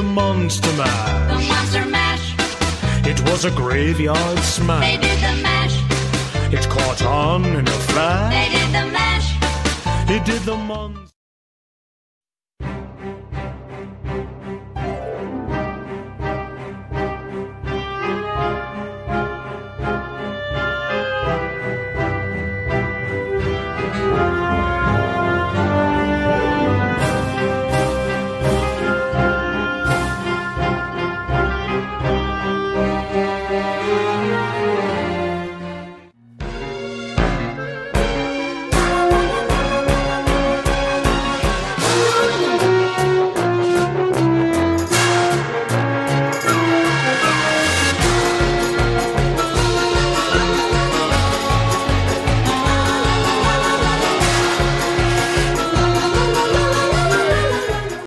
Monster The Monster Mash. It was a graveyard smash. They did the mash. It caught on in a flash. They did the mash. It did the monster.